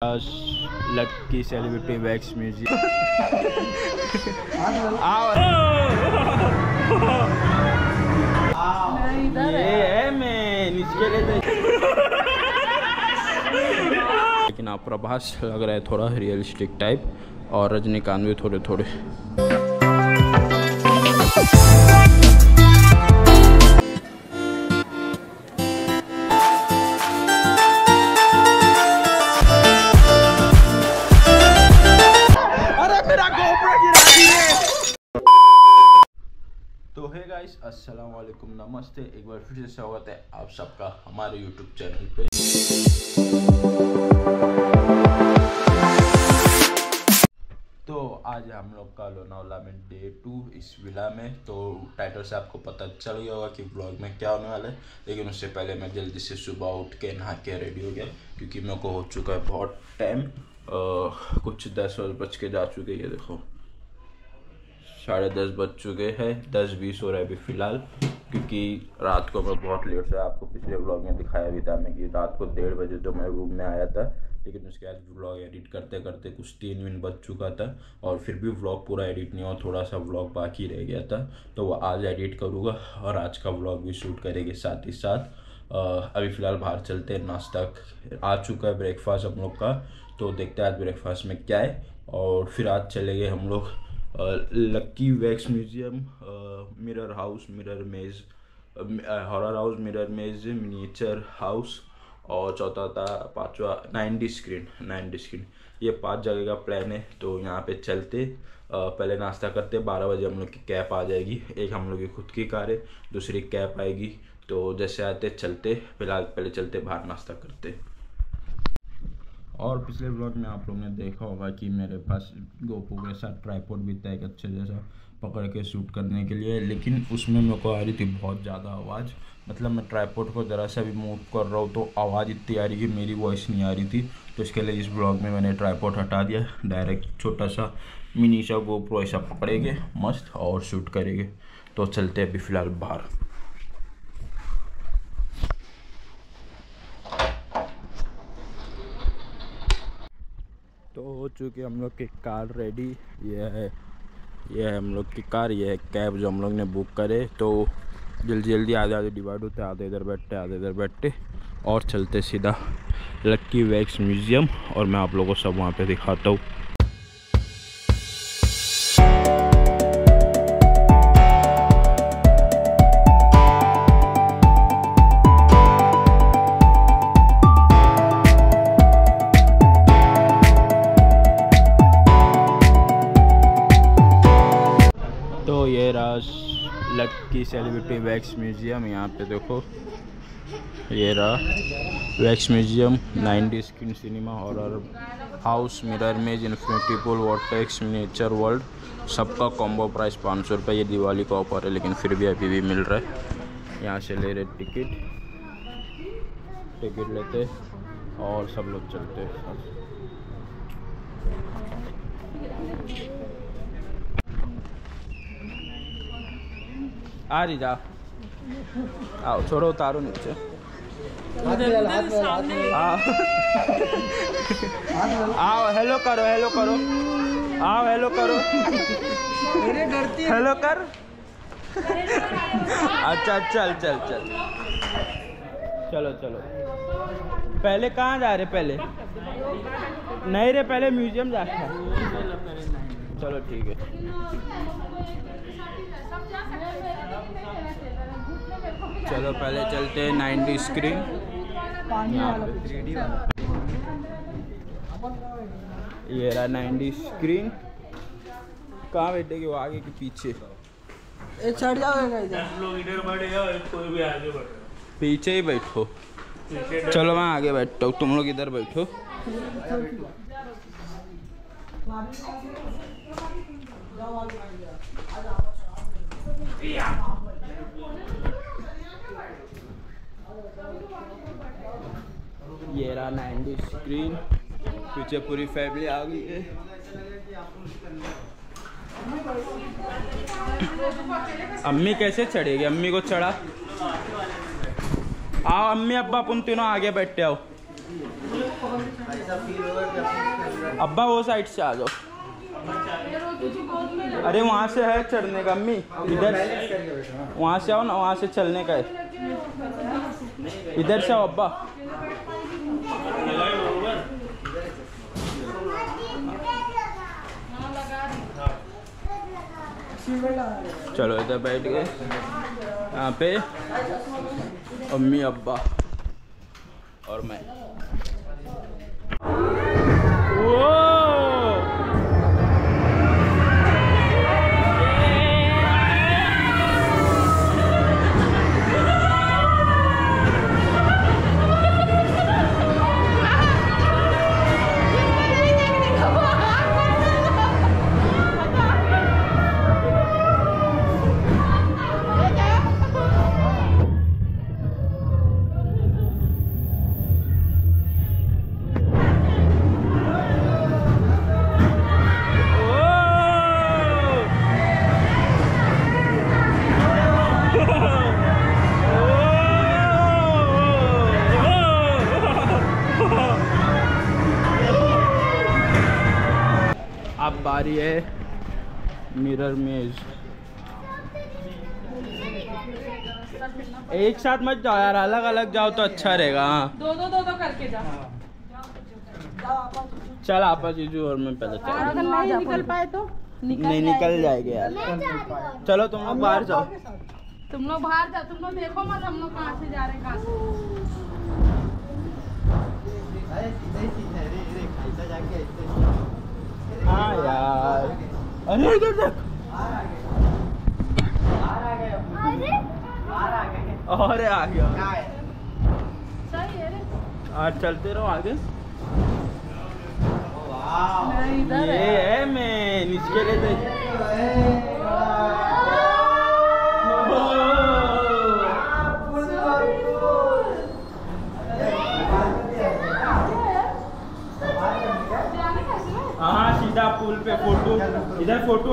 लक्की celebrity wax music लेकिन आप प्रभास लग रहा है थोड़ा रियलिस्टिक टाइप और रजनीकांत भी थोड़े थोड़े नमस्ते, एक बार फिर से स्वागत है आप सबका हमारे यूट्यूब चैनल पे। तो आज हम लोग का लोनावला में डे टू इस विला में तो टाइटल से आपको पता चल गया होगा कि ब्लॉग में क्या होने वाला है। लेकिन उससे पहले मैं जल्दी से सुबह उठ के नहा के रेडी हो गया, क्योंकि मेरे को हो चुका है बहुत टाइम कुछ दस बज के जा चुके हैं, ये देखो। साढ़े दस बज चुके हैं, दस बीस हो रहा है अभी फ़िलहाल। क्योंकि रात को मैं बहुत लेट से आपको पिछले व्लॉग में दिखाया भी था मैं कि रात को डेढ़ बजे तो मैं रूम में आया था, लेकिन उसके बाद व्लॉग एडिट करते करते कुछ तीन मिनट बज चुका था और फिर भी व्लॉग पूरा एडिट नहीं हुआ थोड़ा सा व्लॉग बाकी रह गया था। तो वो आज एडिट करूँगा और आज का व्लॉग भी शूट करेंगे साथ ही साथ। अभी फ़िलहाल बाहर चलते हैं, नाश्ता आ चुका है ब्रेकफास्ट हम लोग का तो देखते हैं आज ब्रेकफास्ट में क्या है और फिर आज चले गए हम लोग lucky wax museum mirror house mirror maze horror house mirror maze miniature house और चौथा था पांचवा nine D screen nine D screen ये पाँच जगह का प्लान है तो यहाँ पे चलते अ, पहले नाश्ता करते बारह बजे हम लोग की कैब आ जाएगी। एक हम लोग की खुद की कार है दूसरी कैब आएगी। तो जैसे आते चलते फ़िलहाल पहले चलते बाहर नाश्ता करते। और पिछले ब्लॉग में आप लोगों ने देखा होगा कि मेरे पास गोपो के साथ ट्राईपोड भी था एक अच्छे जैसा पकड़ के शूट करने के लिए, लेकिन उसमें मेरे को आ रही थी बहुत ज़्यादा आवाज़। मतलब मैं ट्राईपोर्ट को ज़रा सा भी मूव कर रहा हूँ तो आवाज़ इतनी आ रही कि मेरी वॉइस नहीं आ रही थी। तो इसके लिए इस ब्लॉग में मैंने ट्राईपोड हटा दिया। डायरेक्ट छोटा सा मिनी सा गोप्रो ऐसा पकड़ेंगे, मस्त, और शूट करेंगे। तो चलते अभी फ़िलहाल बाहर तो चुकी हम लोग की कार रेडी ये है ये है हम लोग की कार ये है कैब जो हम लोग ने बुक करे. तो जल्दी जल्दी आधे आधे डिवाइड होते आधे इधर बैठते, आधे इधर बैठते और चलते सीधा लक्की वैक्स म्यूज़ियम और मैं आप लोगों को सब वहाँ पे दिखाता हूँ. लक्की सेलिब्रिटी वैक्स म्यूज़ियम यहाँ पे देखो। ये रहा wax museum nine D screen cinema horror house mirror maze infinity pool vortex miniature world सबका कॉम्बो प्राइस पाँच सौ रुपये ये दिवाली का ऑफ़र है, लेकिन फिर भी अभी भी मिल रहा है। यहाँ से ले रहे टिकट टिकट लेते और सब लोग चलते हैं। आ रही जा आओ छोड़ो उतारो नीचे आओ हेलो करो हेलो करो आओ हेलो करो हेलो कर अच्छा चल चल चल चलो चलो पहले कहाँ जा रहे पहले नहीं रे पहले म्यूज़ियम जा रहे चलो ठीक है चलो पहले चलते हैं नाइनटी स्क्रीन। ये रहा नाइनटी स्क्रीन। कहाँ बैठेगी वो आगे के पीछे? चढ़ जाओगे इधर। लोग इधर बैठे कोई भी आगे बढ़े पीछे ही बैठो। चलो मैं आगे बैठता हूँ तुम लोग इधर बैठो। ये रहा नाइनटी स्क्रीन, पीछे पूरी फैमिली आ गई है। अम्मी कैसे चढ़ेगी? अम्मी को चढ़ा। आओ अम्मी, अब्बा अपन तीनों आगे बैठते आओ। अब्बा, वो साइड से आ जाओ। अरे वहाँ से है चढ़ने का, अम्मी, इधर। वहाँ से आओ ना, वहाँ से चलने का है। इधर से आओ, अब्बा। चलो, इधर बैठ गए। यहाँ पे अम्मी, अब्बा और मैं। वो एक साथ मत जाओ यार अलग अलग जाओ तो अच्छा रहेगा हाँ। दो दो दो दो करके जा चल आपा जीजू और मैं पहले चल नहीं निकल पाए तो? नहीं निकल जाएँगे यार। चलो तुम लोग बाहर जाओ। तुम लोग बाहर जा तुम लोग देखो मत हम लोग कहाँ से जा रहे हैं कहाँ से हाँ यार। अरे इधर देख। अरे आ गया सही है रे आज चलते रहो आगे। ये है। मैं नीचे ले दे जाने कैसे है? हाँ सीधा पुल पे फ़ोटो इधर फ़ोटो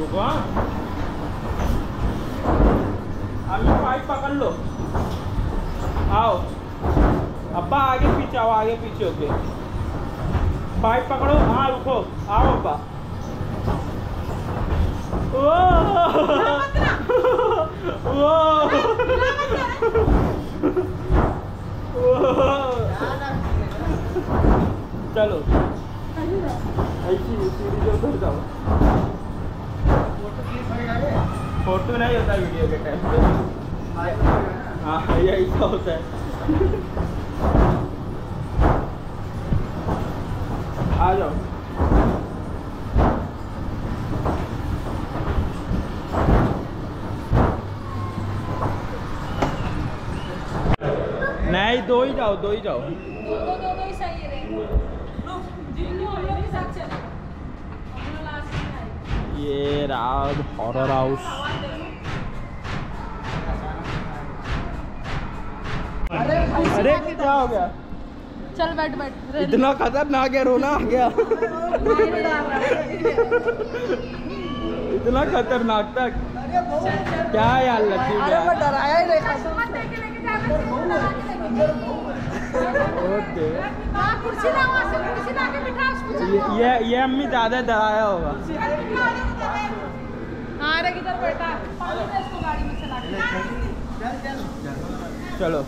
रुको हाँ। अभी पाइप पकड़ लो आओ अब्बा आगे पीछे आओ आगे पीछे होके पाइप पकड़ो हाँ रुको आओ अब्बा ओ चलो। ऐसी फ़ोटो नहीं होता वीडियो के टाइम पे। हाँ यही तो होता है। आ जाओ। नहीं, दो ही जाओ, दो ही जाओ। दो दो दो ही सही है रे जिन्होंने हम लोग के साथ चले हम लोग लास्ट में आए ये राज हॉरर हाउस अरे क्या हो गया? चल बैठ बैठ इतना खतरनाक है रोना आ गया। इतना खतरनाक तक क्या यार लकी ही ओके। हाँ ये ये अम्मी ज़्यादा डराया होगा। अरे किधर बैठा पानी दे इसको गाड़ी में चला के चलो।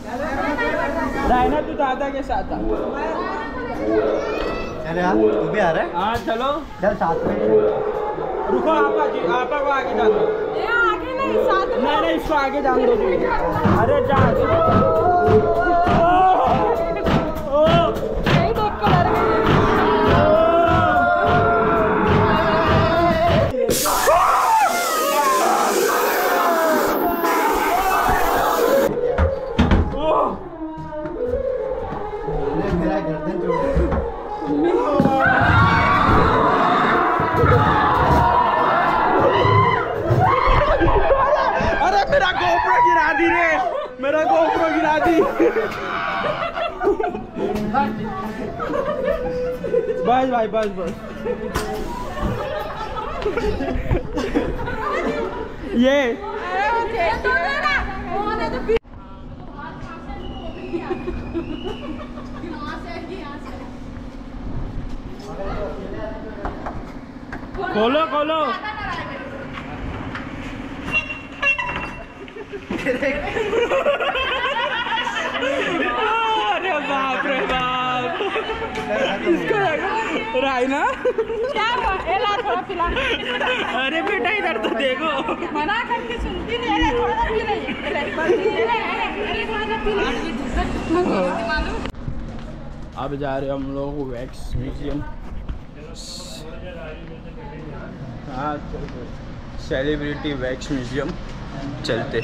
रायना तू दादा के साथ आ। चल यार तू भी आ रहा है? हाँ चलो। चल साथ में रुको आपा जी आपा को आगे जान दो आगे नहीं साथ में नहीं नहीं इसको आगे जान दो। अरे जा। गोप्रो गिरा दी बस भाई बस बस। ये। खोलो खोलो अरे बाप रे बाप राय ना अरे बेटा इधर तो देखो। मना करके सुनती नहीं थोड़ा सा पी मालूम अब जा रहे हम लोग वैक्स म्यूज़ियम। हाँ सेलिब्रिटी वैक्स म्यूज़ियम चलते।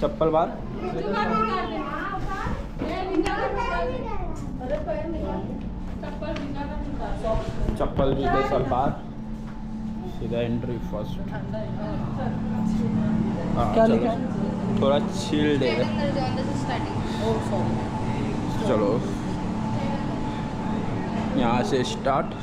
चप्पल बार। चप्पल जूते सलवार बार सीधा एंट्री फ़र्स्ट हाँ, क्या। लिखा थोड़ा छील दे चलो। यहाँ से स्टार्ट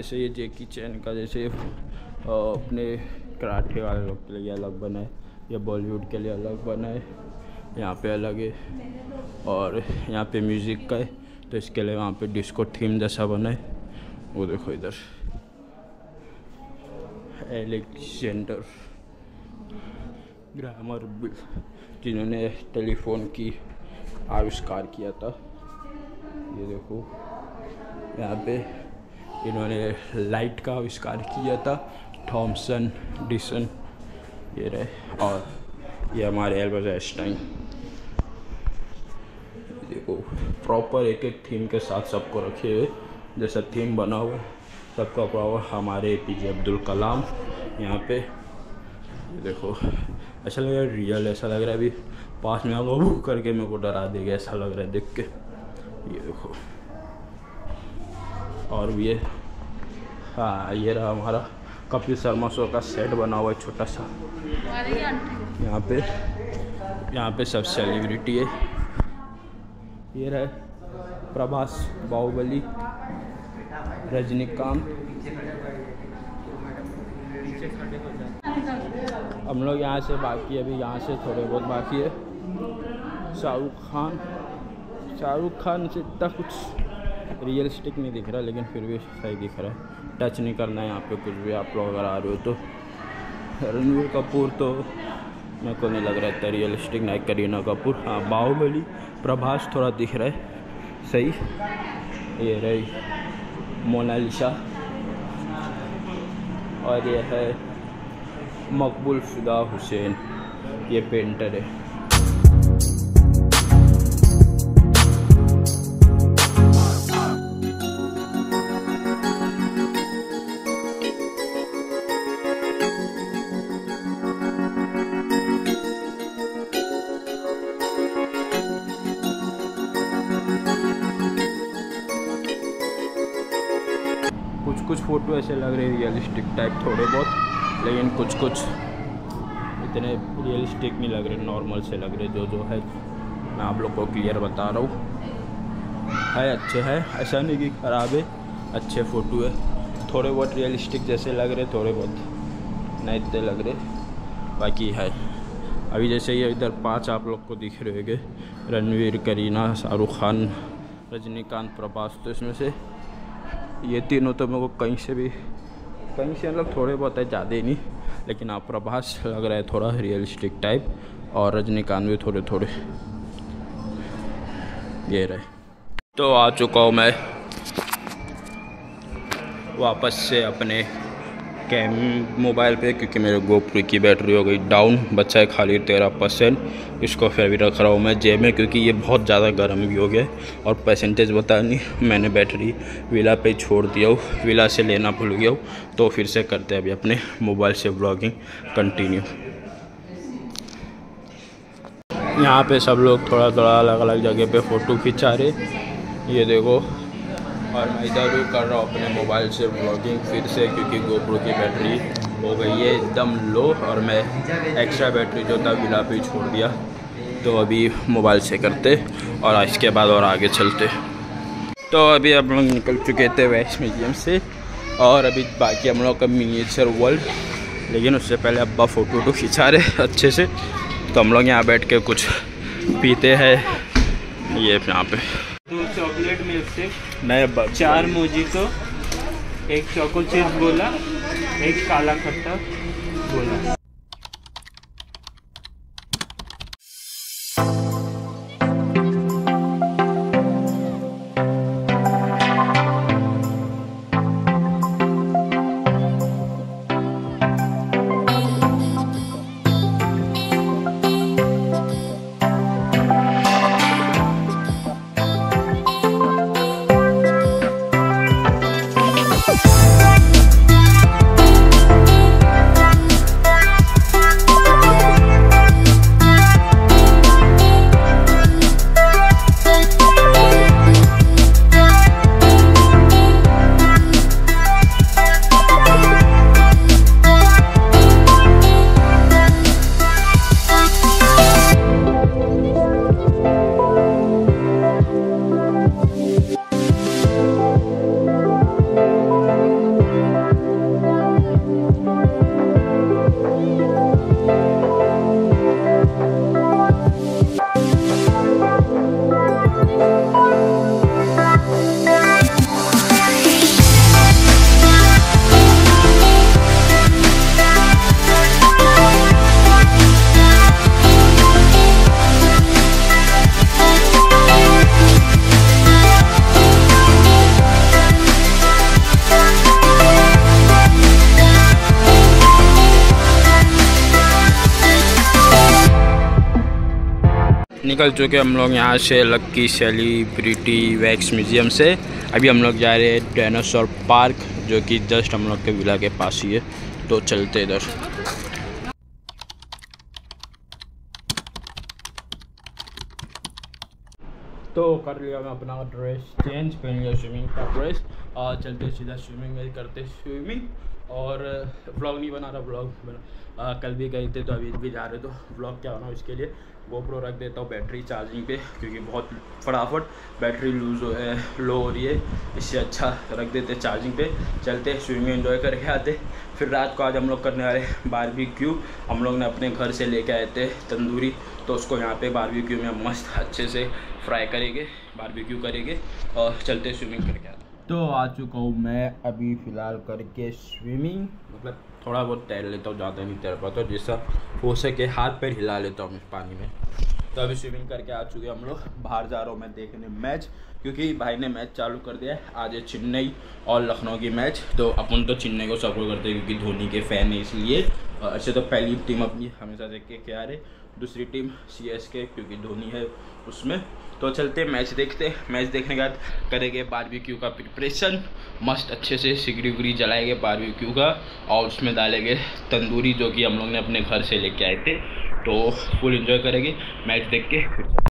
जैसे ये जेकी चैन का जैसे अपने कराठे वाले लोग के लिए अलग बना है, या बॉलीवुड के लिए अलग बना है, यहाँ पे अलग है, और यहाँ पे म्यूज़िक का है तो इसके लिए वहाँ पे डिस्को थीम जैसा बना है। वो देखो इधर। एलेक्जेंडर ग्रामर जिन्होंने टेलीफोन की आविष्कार किया था। ये देखो, यहाँ पे इन्होंने लाइट का आविष्कार किया था थॉमसन डिसन ये रहे, और ये हमारे एल्बर्ट आइंस्टाइन देखो प्रॉपर एक एक थीम के साथ सबको रखे हुए, जैसा थीम बना हुआ सबका प्रॉपर हमारे ए पी जे अब्दुल कलाम यहाँ पे। देखो, ऐसा लग रहा है रियल ऐसा लग रहा है अभी पास में आगे करके मेरे को डरा देगा, ऐसा लग रहा है देख के। ये देखो। और ये हाँ। ये रहा हमारा कपिल शर्मा शो का सेट बना हुआ है छोटा सा। यहाँ पे यहाँ पे सब सेलिब्रिटी है। ये रहे प्रभास बाहुबली, रजनीकांत। हम लोग यहाँ से बाकी, अभी यहाँ से थोड़े बहुत बाकी है। शाहरुख खान शाहरुख खान से इतना कुछ रियलिस्टिक नहीं दिख रहा, लेकिन फिर भी सही दिख रहा है। टच नहीं करना है यहाँ पे कुछ भी, आप लोग अगर आ रहे हो तो। रणवीर कपूर तो मेरे को नहीं लग रहा इतना रियलिस्टिक ना करीना कपूर। हाँ बाहुबली, प्रभास थोड़ा दिख रहा है। सही। ये रही मोनालिसा। और ये है मकबूल फिदा हुसैन। ये पेंटर है। कुछ फ़ोटो ऐसे लग रहे रियलिस्टिक टाइप थोड़े बहुत, लेकिन कुछ कुछ इतने रियलिस्टिक नहीं लग रहे नॉर्मल से लग रहे जो जो है। मैं आप लोग को क्लियर बता रहा हूँ। है अच्छे है, ऐसा नहीं कि ख़राब है, अच्छे फ़ोटो है। थोड़े बहुत रियलिस्टिक जैसे लग रहे, थोड़े बहुत नहीं इतने लग रहे, बाकी है। अभी जैसे ये इधर पाँच आप लोग को दिख रहे होंगे, रणवीर, करीना, शाहरुख खान, रजनीकांत, प्रभास तो इसमें से ये तीनों तो मेरे को कहीं से भी, कहीं से मतलब थोड़े बहुत है, ज़्यादा ही नहीं। लेकिन आप प्रभास लग रहा है थोड़ा रियलिस्टिक टाइप और रजनीकांत भी थोड़े थोड़े। ये रहे। तो आ चुका हूँ मैं वापस से अपने कैम मोबाइल पे, क्योंकि मेरे गोप्रो की बैटरी हो गई डाउन बच्चा है खाली तेरह परसेंट इसको फिर भी रख रहा हूँ मैं जेब में, क्योंकि ये बहुत ज़्यादा गर्म भी हो गया और परसेंटेज बता नहीं, मैंने बैटरी विला पे छोड़ दिया हूँ विला से लेना भूल गया हूँ तो फिर से करते हैं अभी अपने मोबाइल से ब्लॉगिंग कंटिन्यू यहाँ पे सब लोग थोड़ा थोड़ा अलग अलग जगह पे फ़ोटो खिंचा रहे ये देखो। और मैं इधर कर रहा हूँ अपने मोबाइल से ब्लॉगिंग फिर से क्योंकि गोप्रो की बैटरी हो गई है एकदम लो और मैं एक्स्ट्रा बैटरी जो था विला पे छोड़ दिया। तो अभी मोबाइल से करते और इसके बाद और आगे चलते। तो अभी हम लोग निकल चुके थे वेस्ट म्यूज़ियम से और अभी बाकी हम लोग का मिनिएचर वर्ल्ड लेकिन उससे पहले अब्बा फ़ोटो वोटो खिंचा रहे अच्छे से। तो हम लोग यहाँ बैठ के कुछ पीते हैं। ये यहाँ पे। Chocolate milk shake. नए चार चार मोजितो एक चॉकलेट चिप्स बोला एक काला खट्टा बोला। निकल चुके हम लोग यहाँ से लक्की सेलिब्रिटी वैक्स म्यूज़ियम से। अभी हम लोग जा रहे हैं डायनासोर पार्क, जो कि जस्ट हम लोग के विला के पास ही है। तो चलते इधर। तो कर लिया मैं अपना ड्रेस चेंज पहन लिया स्विमिंग का ड्रेस और चलते सीधा स्विमिंग करते स्विमिंग और ब्लॉग नहीं बना रहा ब्लॉग बना कल भी गए थे तो अभी भी जा रहे तो ब्लॉग क्या होना इसके लिए? गोप्रो रख देता हूँ बैटरी चार्जिंग पे, क्योंकि बहुत फटाफट बैटरी लूज़ हो लो हो रही है, इससे अच्छा रख देते चार्जिंग पे। चलते स्विमिंग एंजॉय करके आते। फिर रात को आज हम लोग करने वाले बारबी क्यू हम लोग ने अपने घर से लेके आए थे तंदूरी तो उसको यहाँ पे बारबी क्यू में मस्त अच्छे से फ्राई करेंगे बारबी क्यू करेंगे और चलते स्विमिंग करके तो आ चुका हूँ मैं अभी फ़िलहाल करके स्विमिंग मतलब थोड़ा बहुत तैर लेता हूँ, ज़्यादा नहीं तैर पाता, जैसा हो सके हाथ पैर हिला लेता हूँ पानी में। तो अभी स्विमिंग करके आ चुके हम लोग, बाहर जा रहा हूँ मैं देखने मैच क्योंकि भाई ने मैच चालू कर दिया है, आज है चेन्नई और लखनऊ की मैच तो अपन तो चेन्नई को सपोर्ट करते हैं, क्योंकि धोनी के फ़ैन है इसलिए। अच्छे तो पहली टीम अपनी हमेशा देख के क्या रहे दूसरी टीम सी क्योंकि धोनी है उसमें। तो चलते मैच देखते। मैच देखने के बाद करेंगे बारबेक्यू का प्रिपरेशन मस्त अच्छे से सिगड़ी उगड़ी जलाएँगे बारबेक्यू का और उसमें डालेंगे तंदूरी जो कि हम लोग ने अपने घर से लेके आए थे। तो फुल इन्जॉय करेंगे। मैच देख के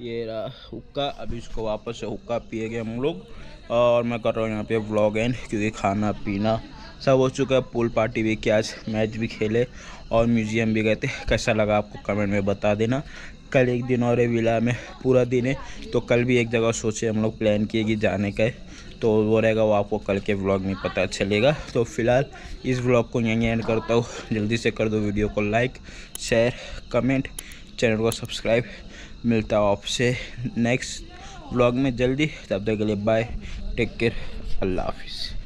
ये रहा हुक्का। अभी इसको वापस से हुक्का पिएँगे हम लोग। और मैं कर रहा हूँ यहाँ पे व्लॉग एंड क्योंकि खाना, पीना सब हो चुका है। पूल पार्टी भी किया, आज मैच भी खेले और म्यूज़ियम भी गए थे। कैसा लगा आपको कमेंट में बता देना। कल एक दिन और है विला में, पूरा दिन है। तो कल भी एक जगह सोचे हम लोग प्लान किए कि जाने का तो वो रहेगा, वो आपको कल के व्लॉग में पता चलेगा। तो फ़िलहाल इस व्लॉग को यहीं एंड करता हूँ। जल्दी से कर दो वीडियो को लाइक शेयर कमेंट चैनल को सब्सक्राइब मिलता हूँ आपसे नेक्स्ट ब्लॉग में जल्दी, तब तक के लिए बाय टेक केयर अल्लाह हाफिज़.